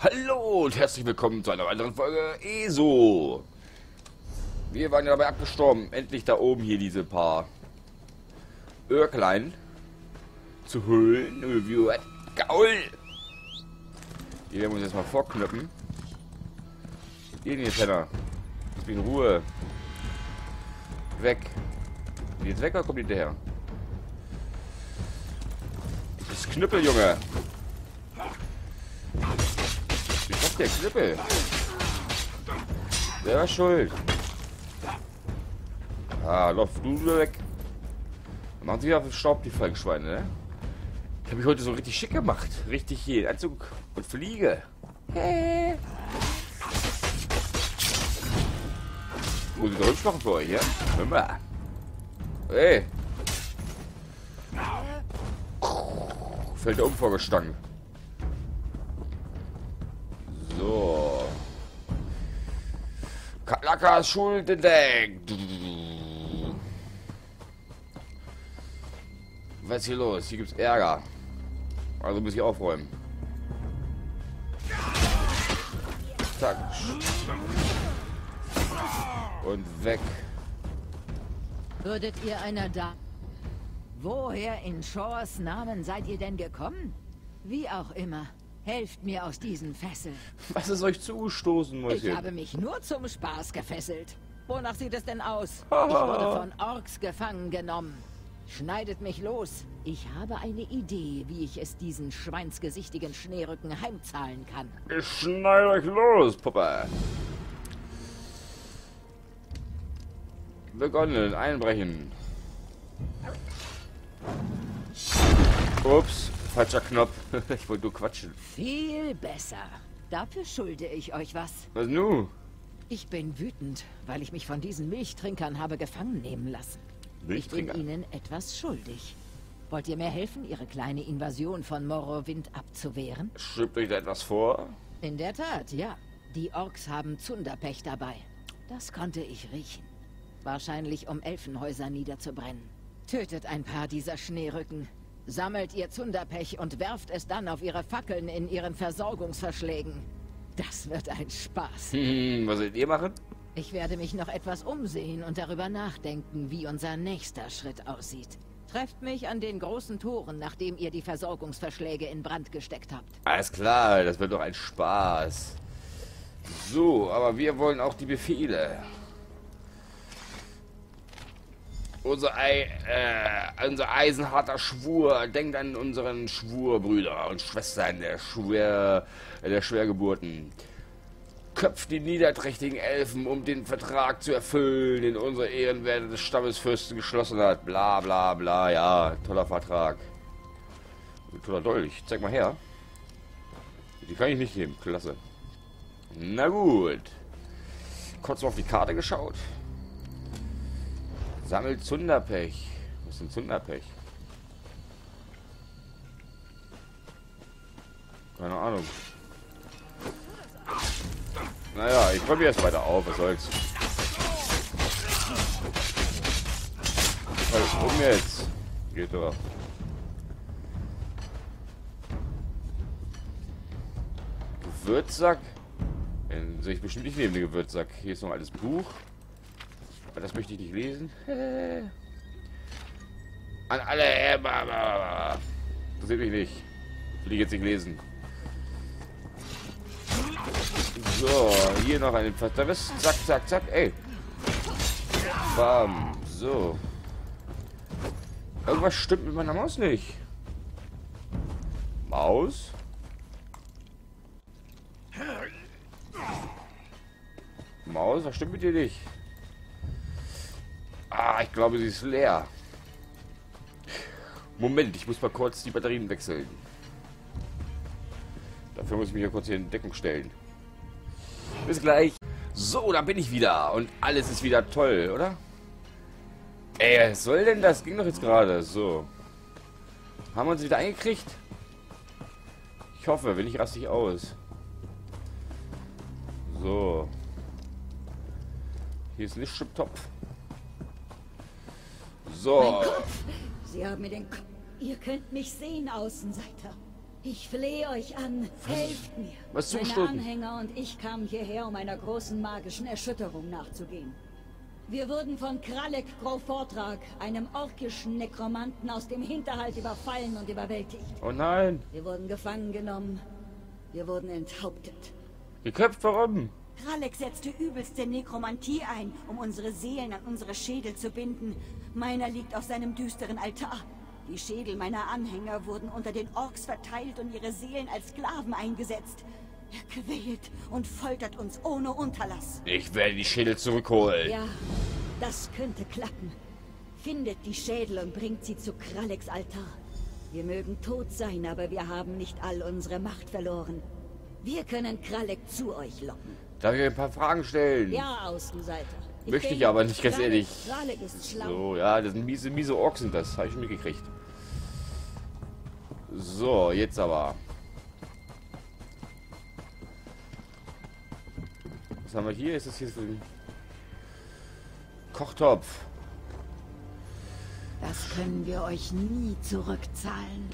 Hallo und herzlich willkommen zu einer weiteren Folge ESO. Wir waren ja dabei abgestorben, endlich da oben hier diese paar Örklein zu holen. Gaul! Die werden wir uns jetzt mal vorknöpfen. Den hier, Penner. Lass mich in Ruhe. Weg. Die jetzt weg oder kommt die hinterher? Das Knüppel, Junge. Der Knüppel? Der war schuld. Ah, lauf du weg. Machen sie wieder auf den Staub, die Falkschweine, ne? Ich habe mich heute so richtig schick gemacht. Richtig hier. Anzug und Fliege. Hey. Muss ich da hübsch machen für euch, ja? Hör mal. Hey. Fällt der um vorgestangen. So. Kalakas Schuld entdeckt. Was ist hier los? Hier gibt's Ärger. Also muss ich aufräumen. Zack. Und weg. Würdet ihr einer da... Woher in Shores Namen seid ihr denn gekommen? Wie auch immer. Helft mir aus diesen Fesseln. Was ist euch zugestoßen, Mäuschen? Ich habe mich nur zum Spaß gefesselt. Wonach sieht es denn aus? Ich wurde von Orks gefangen genommen. Schneidet mich los. Ich habe eine Idee, wie ich es diesen schweinsgesichtigen Schneerücken heimzahlen kann. Ich schneide euch los, Puppe. Begonnen, einbrechen. Ups, falscher Knopf. ich wollte nur quatschen. Viel besser. Dafür schulde ich euch was. Was nu? Ich bin wütend, weil ich mich von diesen Milchtrinkern habe gefangen nehmen lassen. Ich bin ihnen etwas schuldig. Wollt ihr mir helfen, ihre kleine Invasion von Morrowind abzuwehren? Schiebt euch da etwas vor? In der Tat, ja. Die Orks haben Zunderpech dabei. Das konnte ich riechen. Wahrscheinlich, um Elfenhäuser niederzubrennen. Tötet ein paar dieser Schneerücken. Sammelt ihr Zunderpech und werft es dann auf ihre Fackeln in ihren Versorgungsverschlägen. Das wird ein Spaß. Hm, was wollt ihr machen? Ich werde mich noch etwas umsehen und darüber nachdenken, wie unser nächster Schritt aussieht. Trefft mich an den großen Toren, nachdem ihr die Versorgungsverschläge in Brand gesteckt habt. Alles klar, das wird doch ein Spaß. So, aber wir wollen auch die Befehle. Unser, Ei, äh, unser eisenharter Schwur. Denkt an unseren Schwurbrüder und Schwestern der, Schwer, der Schwergeburten. Köpft die niederträchtigen Elfen, um den Vertrag zu erfüllen, den unsere Ehrenwerte des Stammesfürsten geschlossen hat. Bla bla bla, ja, toller Vertrag. Toller Dolch, zeig mal her. Die kann ich nicht nehmen, klasse. Na gut. Kurz mal auf die Karte geschaut. Sammelt Zunderpech. Was ist denn Zunderpech? Keine Ahnung. Naja, ich räume jetzt weiter auf, was soll's. Was um jetzt? Geht doch. Gewürzsack? Den sehe ich bestimmt nicht neben dem Gewürzsack. Hier ist noch ein altes Buch. Aber das möchte ich nicht lesen. An alle. Das sehe ich nicht. Will ich jetzt nicht lesen. So, hier noch ein Verdammtes. Zack, zack, zack. Ey. Bam. So. Irgendwas stimmt mit meiner Maus nicht. Maus? Maus, was stimmt mit dir nicht? Ah, ich glaube, sie ist leer. Moment, ich muss mal kurz die Batterien wechseln. Dafür muss ich mich hier kurz hier in Deckung stellen. Bis gleich. So, da bin ich wieder. Und alles ist wieder toll, oder? Ey, was soll denn das? Ging doch jetzt gerade. So. Haben wir uns wieder eingekriegt? Ich hoffe, wenn ich raste ich aus. So. Hier ist ein Lichtschubtopf. So. Sie haben mir den Kopf. Ihr könnt mich sehen, Außenseiter. Ich flehe euch an, helft mir. Was Meine zustoßen? Anhänger und ich kamen hierher, um einer großen magischen Erschütterung nachzugehen. Wir wurden von Kralek Grovortrag, einem orkischen Nekromanten aus dem Hinterhalt überfallen und überwältigt. Oh nein. Wir wurden gefangen genommen. Wir wurden enthauptet. Geköpft, warum? Kralek setzte übelste Nekromantie ein, um unsere Seelen an unsere Schädel zu binden. Meiner liegt auf seinem düsteren Altar. Die Schädel meiner Anhänger wurden unter den Orks verteilt und ihre Seelen als Sklaven eingesetzt. Er quält und foltert uns ohne Unterlass. Ich werde die Schädel zurückholen. Ja, das könnte klappen. Findet die Schädel und bringt sie zu Kraleks Altar. Wir mögen tot sein, aber wir haben nicht all unsere Macht verloren. Wir können Kralek zu euch locken. Darf ich ein paar Fragen stellen? Ja, Außenseiter. Möchte ich aber nicht, ganz ehrlich. So, ja, das sind miese, miese Orks sind das. Habe ich mitgekriegt. So, jetzt aber. Was haben wir hier? Ist das hier so ein Kochtopf? Das können wir euch nie zurückzahlen.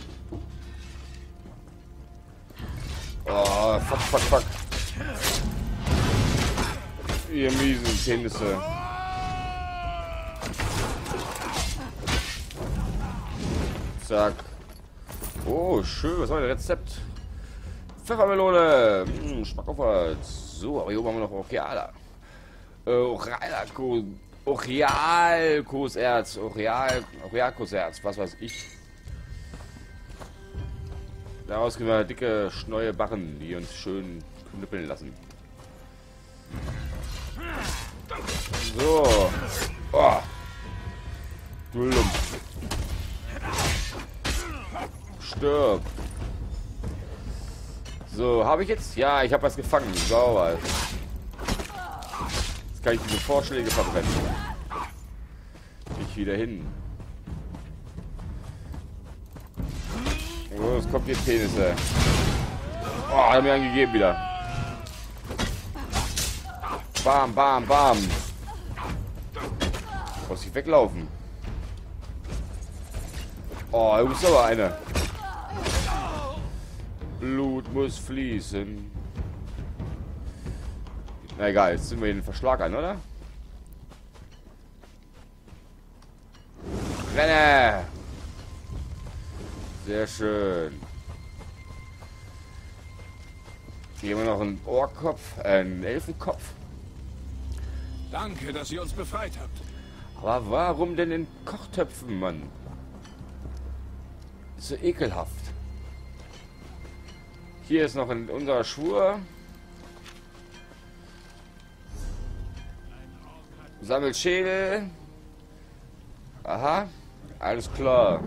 Oh, fuck, fuck, fuck. Ihr miesen Penisse. Zack. Oh, schön. Was war das Rezept? Pfeffermelone. Hm, was. So, aber hier oben haben wir noch Oreala. Äh. Orealkoserz. Oreal, Orealkoserz. Was weiß ich. Daraus können wir dicke, neue Barren, die uns schön knüppeln lassen. So. Oh. Du Lump. Stirb. So, habe ich jetzt? Ja, ich habe was gefangen. Sauber. Jetzt kann ich diese Vorschläge verbrennen. Ich wieder hin. Oh, es kommt jetzt Penisse. Oh, hat mir angegeben wieder. Bam, bam, bam. Muss ich weglaufen. Oh, du bist aber eine. Blut muss fließen. Na egal, jetzt sind wir in den Verschlag an, oder? Renne! Sehr schön. Hier haben wir noch einen Ohrkopf, äh, einen Elfenkopf. Danke, dass ihr uns befreit habt. Aber warum denn in Kochtöpfen, Mann? Ist so ekelhaft. Hier ist noch ein, unser Schwur. Sammelt Schädel. Aha. Alles klar.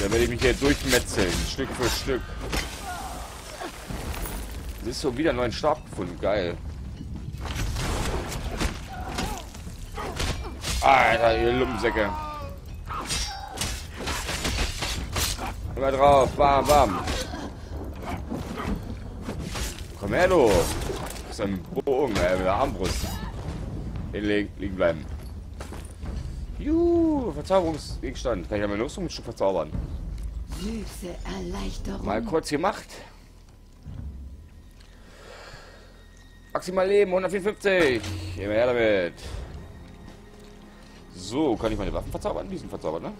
Da werde ich mich hier durchmetzeln. Stück für Stück. Es ist so wieder einen neuen Stab gefunden. Geil. Alter, ihr Lumpensäcke. Immer drauf. Bam, bam. Komm her, du. Das ist ein Bogen, ey, mit der Armbrust. Hinlegen, liegen bleiben. Juhu, Verzauberungsgegenstand. Kann ich ja meine Rüstung mit schon verzaubern. Süße Erleichterung. Mal kurz gemacht. Maximal Leben, 154. Immer her damit. So, kann ich meine Waffen verzaubern? Die sind verzaubert, ne?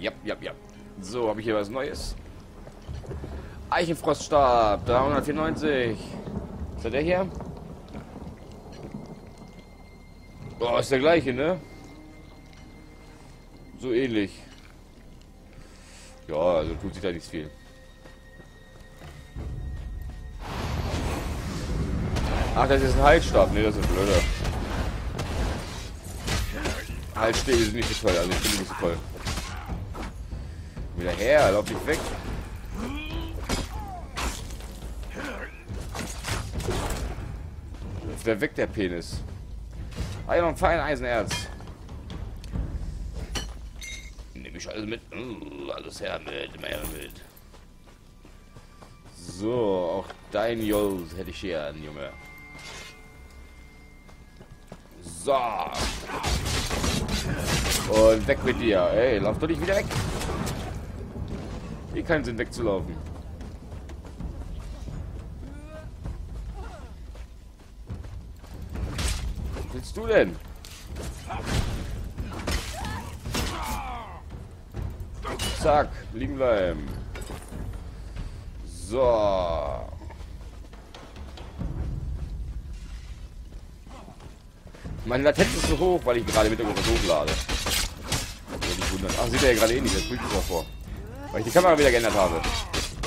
Ja, ja, ja. So, habe ich hier was Neues. Eichenfroststab, 394. Ist der hier? Boah, ist der gleiche, ne? So ähnlich. Ja, also tut sich da nichts viel. Ach, das ist ein Heilstab. Ne, das ist blöder. Heilstäbe sind nicht so toll, also ich die nicht so toll. Wieder her, lauf nicht weg. Läuft der weg, der Penis. Ah, ja, noch ein Feineisenerz. Nehme ich alles mit. Mm, Alles her mit, mehr mit. So, auch dein Jolls hätte ich hier an, Junge. So. Und weg mit dir. Ey, lauf doch nicht wieder weg. Eh keinen Sinn wegzulaufen. Was willst du denn? Zack, liegen bleiben. So. Meine Latenz ist so hoch, weil ich gerade mit der was hochlade. Ach, sieht er ja gerade eh nicht, das bringt es vor. Weil ich die Kamera wieder geändert habe.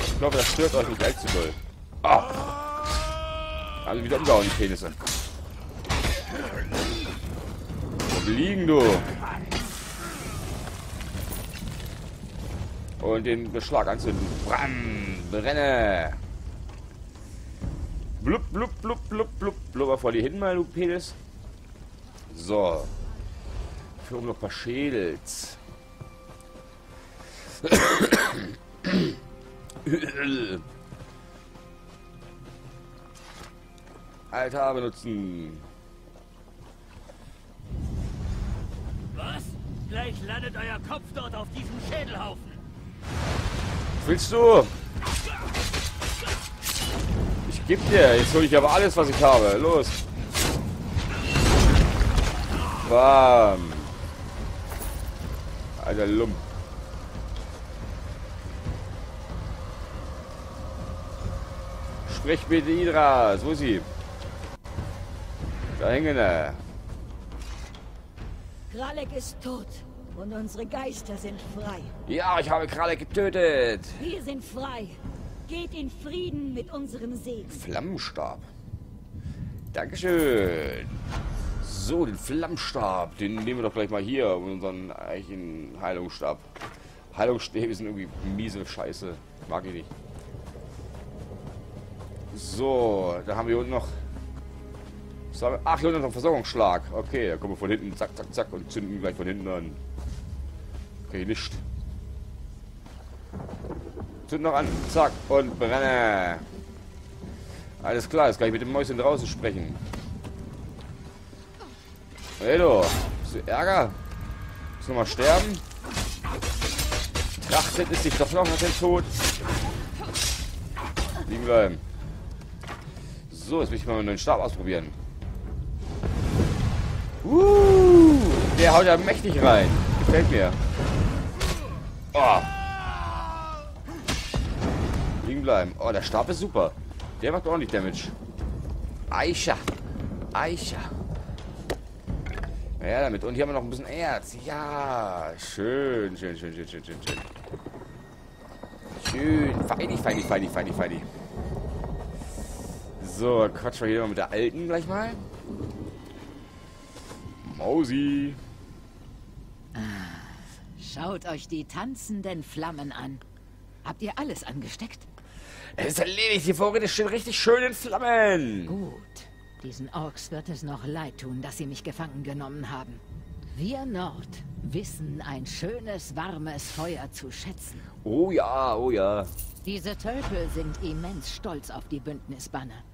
Ich glaube, das stört euch nicht allzu doll. Ah! Haben sie wieder umgehauen, die Penisse. Wo liegen du? Und den Beschlag anzünden. Bram! Brenne! Blub, blub, blub, blub, blub. Blubber vor die hin, mal, du Penis. So. Für noch ein paar Schädels. Alter benutzen. Was? Gleich landet euer Kopf dort auf diesem Schädelhaufen. Was willst du? Ich geb dir. Jetzt hole ich aber alles, was ich habe. Los. Bam. Alter Lump. Sprich mit Idras. Wo ist sie? Da hängen er. Kralek ist tot und unsere Geister sind frei. Ja, ich habe Kralek getötet. Wir sind frei. Geht in Frieden mit unserem Segen. Flammenstab. Dankeschön. So, den Flammenstab, den nehmen wir doch gleich mal hier, unseren eigentlichen Heilungsstab. Heilungsstäbe sind irgendwie miese Scheiße. Mag ich nicht. So, da haben wir unten noch... Ach, hier unten noch einen Versorgungsschlag. Okay, da kommen wir von hinten, zack, zack, zack, und zünden gleich von hinten an. Okay, nicht. Zünden noch an, zack, und brenne. Alles klar, jetzt kann ich mit dem Mäuschen draußen sprechen. Hey du, bist du Ärger? Willst du nochmal sterben? Trachtet ist sich doch noch nach dem Tod. Liegen bleiben. So, jetzt will ich mal einen neuen Stab ausprobieren. Uh, der haut ja mächtig rein. Gefällt mir. Oh. Liegen bleiben. Oh, der Stab ist super. Der macht ordentlich Damage. Aisha. Aisha. Ja, damit. Und hier haben wir noch ein bisschen Erz. Ja, schön, schön, schön, schön, schön, schön, schön. Schön. Feini, feini, feini, feini, feini. So, quatschen wir hier mal mit der Alten gleich mal. Mausi. Schaut euch die tanzenden Flammen an. Habt ihr alles angesteckt? Es ist erledigt. Die Vorräte stehen richtig schön in Flammen. Gut. Diesen Orks wird es noch leid tun, dass sie mich gefangen genommen haben. Wir Nord wissen ein schönes, warmes Feuer zu schätzen. Oh ja, oh ja. Diese Tölpel sind immens stolz auf die Bündnisbanner.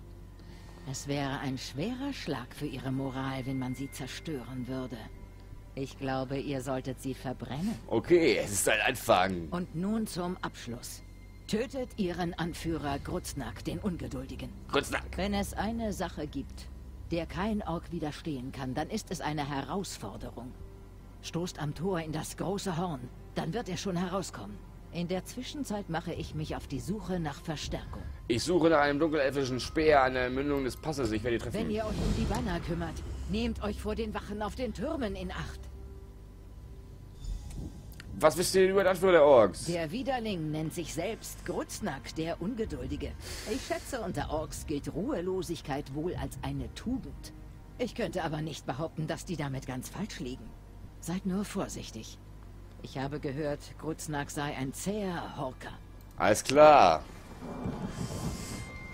Es wäre ein schwerer Schlag für ihre Moral, wenn man sie zerstören würde. Ich glaube, ihr solltet sie verbrennen. Okay, es ist ein Anfang. Und nun zum Abschluss. Tötet ihren Anführer Grutznack, den Ungeduldigen. Grutznack. Wenn es eine Sache gibt, der kein Ork widerstehen kann, dann ist es eine Herausforderung. Stoßt am Tor in das große Horn, dann wird er schon herauskommen. In der Zwischenzeit mache ich mich auf die Suche nach Verstärkung. Ich suche nach einem dunkelelfischen Speer an der Mündung des Passes. Ich werde ihn treffen. Wenn ihr euch um die Banner kümmert, nehmt euch vor den Wachen auf den Türmen in Acht. Was wisst ihr über den Anführer der Orks? Der Widerling nennt sich selbst Grutznack, der Ungeduldige. Ich schätze, unter Orks gilt Ruhelosigkeit wohl als eine Tugend. Ich könnte aber nicht behaupten, dass die damit ganz falsch liegen. Seid nur vorsichtig. Ich habe gehört, Grutznack sei ein zäher Horker. Alles klar.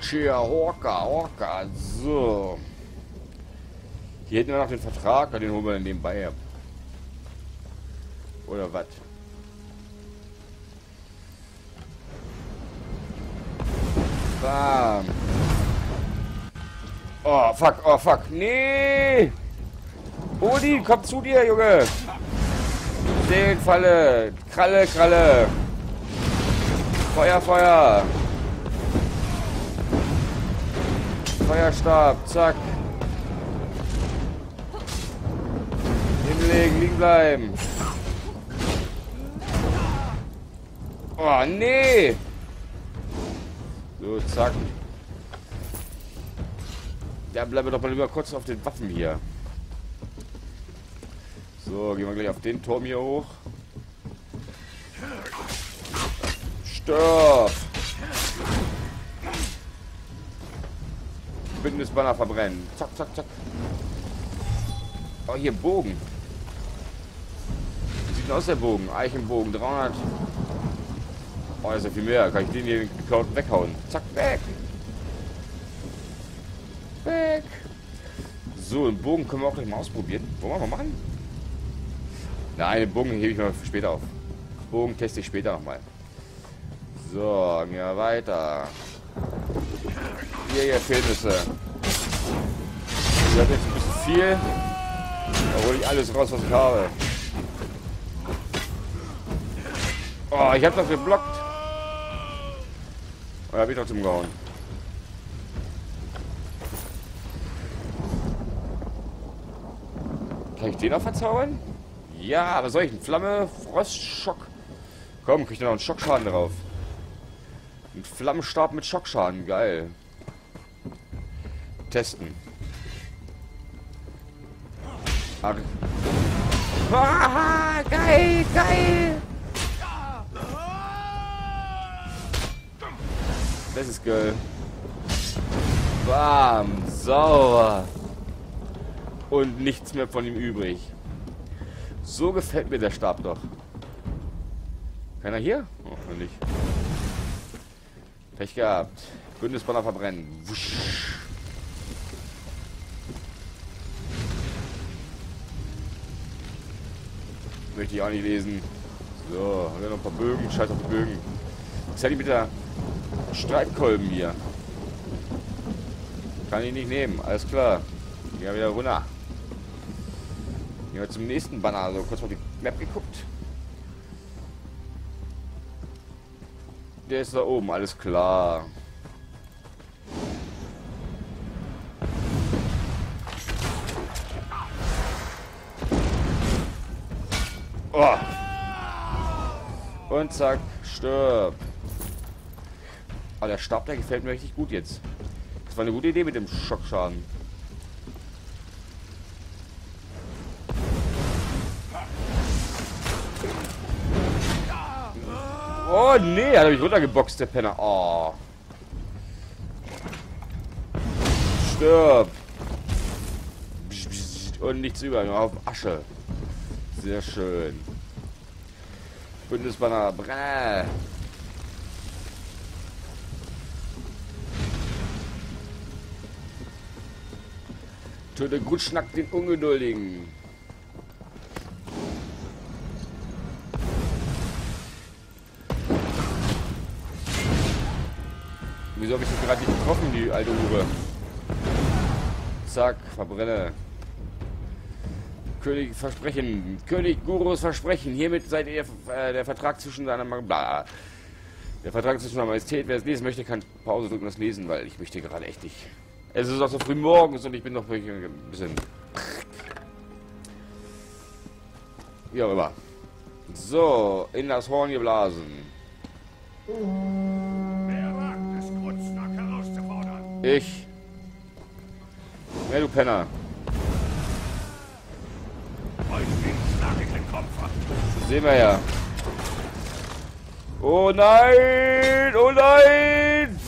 Tja, Horker, Horker. So. Hier hätten wir noch den Vertrag, den holen wir dann nebenbei. Oder was? Bam. Oh, fuck, oh, fuck. Nee! Odin, komm zu dir, Junge! Seelenfalle! Kralle, Kralle! Feuer, Feuer! Feuerstab, zack. Hinlegen, liegen bleiben. Oh, nee! So, zack. Ja, bleiben wir doch mal lieber kurz auf den Waffen hier. So, gehen wir gleich auf den Turm hier hoch. Stirb! Bündnisbanner verbrennen. Zack, zack, zack. Oh, hier Bogen. Wie sieht denn aus der Bogen? Eichenbogen, 300. Oh, ist ja viel mehr. Kann ich den hier weghauen? Zack, weg! Weg! So, einen Bogen können wir auch gleich mal ausprobieren. Wollen wir mal machen? Nein, den Bogen hebe ich mal später auf. Bogen teste ich später nochmal. So, gehen weiter. Hier, hier, Fehlnüsse. Ich habe jetzt ein bisschen viel. Da hole ich alles raus, was ich habe. Oh, ich habe das geblockt. Oder habe ich trotzdem gehauen? Kann ich den auch verzaubern? Ja, was soll ich? Flamme, Frostschock. Komm, krieg ich noch einen Schockschaden drauf. Ein Flammenstab mit Schockschaden, geil. Testen. Ach. Ah, geil, geil. Das ist geil. Bam, sauber. Und nichts mehr von ihm übrig. So gefällt mir der Stab doch. Keiner hier? Oh, nicht. Pech gehabt. Bündnisbanner verbrennen. Wusch. Möchte ich auch nicht lesen. So, haben wir noch ein paar Bögen. Scheiß auf die Bögen. Was hätte ich mit der Streitkolben hier? Kann ich nicht nehmen. Alles klar. Gehen wir wieder runter. Gehen wir zum nächsten Banner. Also kurz mal die Map geguckt. Der ist da oben, alles klar. Oh. Und zack, stirb. Aber der Stab, der gefällt mir richtig gut jetzt. Das war eine gute Idee mit dem Schockschaden. Oh, nee, hat mich runtergeboxt, der Penner. Oh. Stirb. Und nichts über, nur auf Asche. Sehr schön. Bündnisbanner, brenne. Töte Gutschnack den Ungeduldigen. Gerade nicht getroffen, die alte Hure? Zack, verbrenne. König Versprechen. König Gurus Versprechen. Hiermit seid ihr äh, der Vertrag zwischen seiner bla. Der Vertrag zwischen seiner Majestät. Wer es lesen möchte, kann Pause drücken und das lesen, weil ich möchte gerade echt nicht. Es ist auch so früh morgens und ich bin noch ein bisschen. Wie auch immer. So, in das Horn geblasen. Ich. Ja, du Penner. Das sehen wir ja. Oh nein! Oh nein!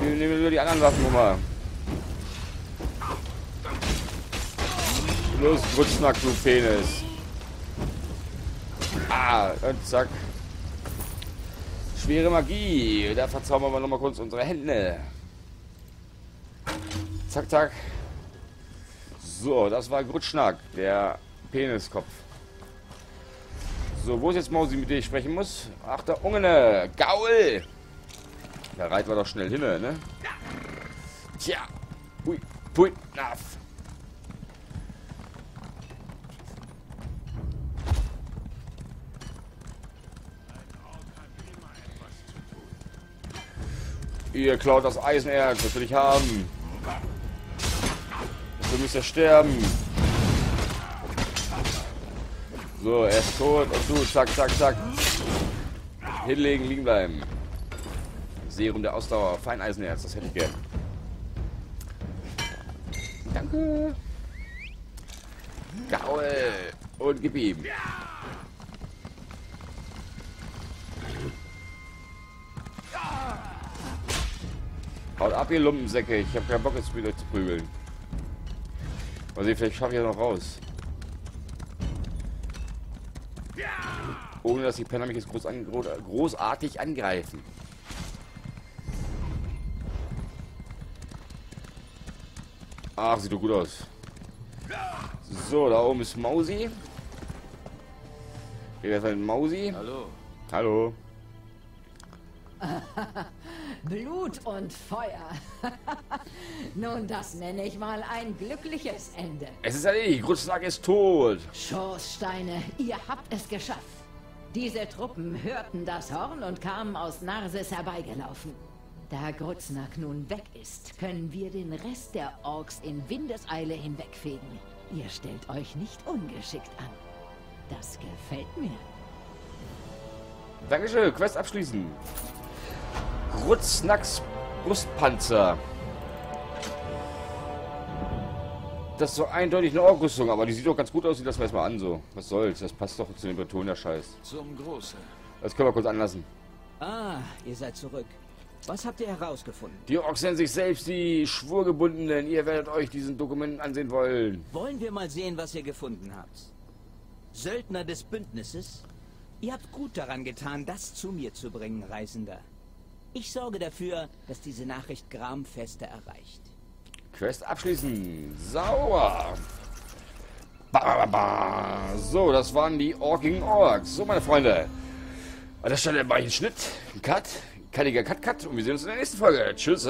Wir nehmen nur die anderen Waffen nochmal. Los, Rutschnack, du Penis. Ah, und zack. Schwere Magie. Da verzaubern wir noch mal kurz unsere Hände. Zack, zack. So, das war Grutschnack, der Peniskopf. So, wo ist jetzt Mausi, mit der ich sprechen muss? Ach, der Ungene. Gaul. Da reiten wir doch schnell hin, ne? Tja. Hui. Pui. Naff. Ihr klaut das Eisenerz, das will ich haben. Du müsst ja sterben. So, er ist tot und du, zack, zack, zack. Hinlegen, liegen bleiben. Serum der Ausdauer, Feineisenerz, das hätte ich gern. Danke. Gaul. Und gib ihm. Haut ab, ihr Lumpensäcke. Ich habe keinen Bock, jetzt wieder zu prügeln. Mal sehen, vielleicht schaffe ich ja noch raus. Ohne dass die Penner mich jetzt groß an, großartig angreifen. Ach, sieht doch gut aus. So, da oben ist Mausi. Hier ist ein Mausi. Hallo. Hallo. Blut und Feuer. Nun, das nenne ich mal ein glückliches Ende. Es ist erledigt. Grutzlag ist tot. Schoßsteine, ihr habt es geschafft. Diese Truppen hörten das Horn und kamen aus Narses herbeigelaufen. Da Grutznack nun weg ist, können wir den Rest der Orks in Windeseile hinwegfegen. Ihr stellt euch nicht ungeschickt an. Das gefällt mir. Dankeschön. Quest abschließen. Grutznacks Brustpanzer. Das ist so eindeutig eine Orkrüstung, aber die sieht doch ganz gut aus. Sieht das mal erstmal an so. Was soll's? Das passt doch zu dem Bretonia-Scheiß. Zum Große. Das können wir kurz anlassen. Ah, ihr seid zurück. Was habt ihr herausgefunden? Die Orks nennen sich selbst die Schwurgebundenen. Ihr werdet euch diesen Dokumenten ansehen wollen. Wollen wir mal sehen, was ihr gefunden habt? Söldner des Bündnisses? Ihr habt gut daran getan, das zu mir zu bringen, Reisender. Ich sorge dafür, dass diese Nachricht Gramfeste erreicht. Quest abschließen. Sauer. Ba, ba, ba. So, das waren die Orking Orks. So, meine Freunde. An der Stelle mache ich einen Schnitt, einen Cut, Cuttiger Cut Cut und wir sehen uns in der nächsten Folge. Tschüss.